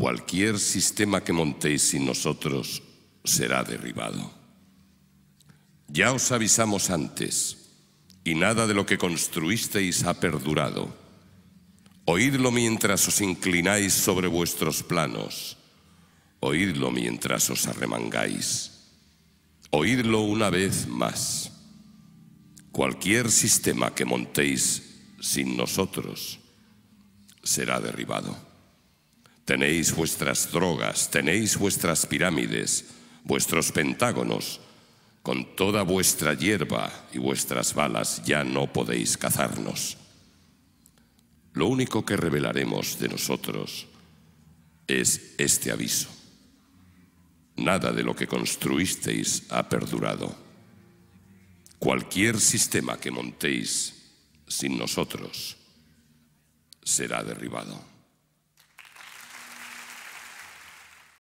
Cualquier sistema que montéis sin nosotros será derribado. Ya os avisamos antes, y nada de lo que construisteis ha perdurado. Oídlo mientras os inclináis sobre vuestros planos. Oídlo mientras os arremangáis. Oídlo una vez más. Cualquier sistema que montéis sin nosotros será derribado. Tenéis vuestras drogas, tenéis vuestras pirámides, vuestros pentágonos, con toda vuestra hierba y vuestras balas ya no podéis cazarnos. Lo único que revelaremos de nosotros es este aviso. Nada de lo que construisteis ha perdurado. Cualquier sistema que montéis sin nosotros será derribado.